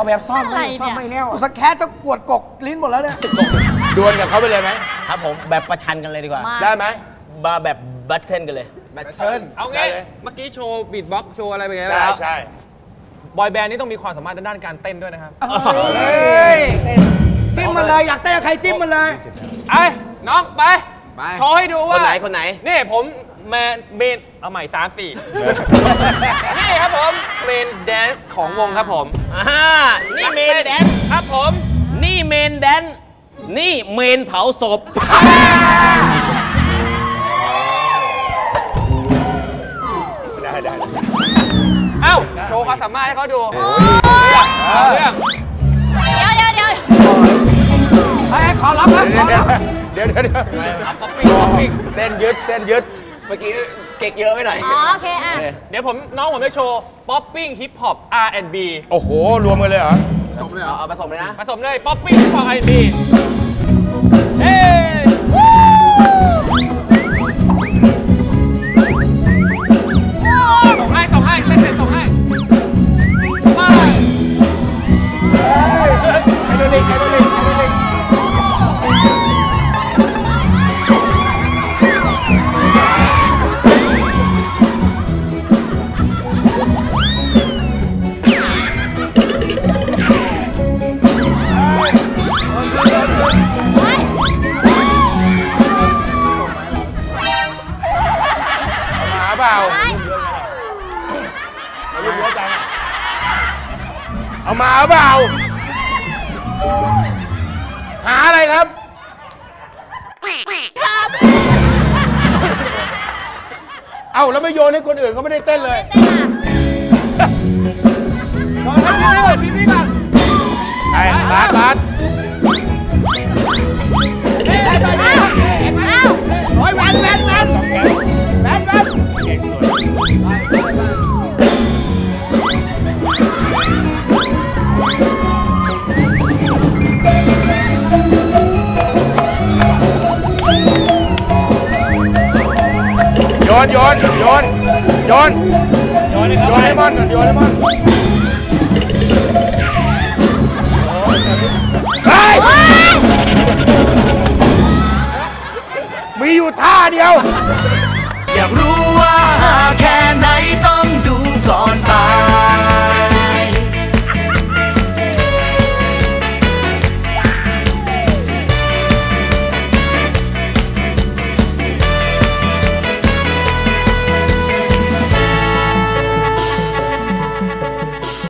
เอาแบบซ่อมอะไรซ่อมเนี่ยไม่แล้วสแคทจะปวดกกลิ้นหมดแล้วเนี่ยดวลกับเขาไปเลยไหมครับผมแบบประชันกันเลยดีกว่ามาได้ไหมมาแบบบัตเทิลกันเลยแบทเทิลเอาได้งี้เลยเมื่อกี้โชว์บีทบ็อกซ์โชว์อะไรไปไงใช่แล้วใช่บอยแบนด์นี่ต้องมีความสามารถด้านการเต้นด้วยนะครับเฮ้ยจิ้มมาเลยอยากเต้นกับใครจิ้มมาเลยไอ้น้องไป โชว์ให้ดูว่าคนไหนคนไหน นี่ผมแมนเมนเอาใหม่สามสี่นี่ครับผม main dance ของวงครับผมอ่านี่ main dance ครับผม นี่ main dance นี่เมรุเผาศพได้ได้เอ้า โชว์ความสามารถให้เขาดู เดี๋ยวเดี๋ยวเดี๋ยว popping popping เส้นยึดเส้นยึด เมื่อกี้เก๊กเยอะไปหน่อย อ๋อโอเคอะเดี๋ยวผมน้องผมจะโชว์ป๊อปปิ้งฮิปฮอป R&B โอ้โห รวมกันเลยเหรอ ผสมเอาเอาผสมเลยนะ ผสมเลย popping hip hop R&B เฮ้ ล่าไปเอามาเปล่า หาอะไรครับ เอ้าแล้วไม่โยนให้คนอื่นเขาไม่ได้เต้นเลย เต้นอะ นโยนโยนโยนโยนให้มอนก่อนโยนให้มอนไฮ้ยมีอยู่ท่าเดียว อยากรู้ว่าแค่ไหนต้องดูก่อน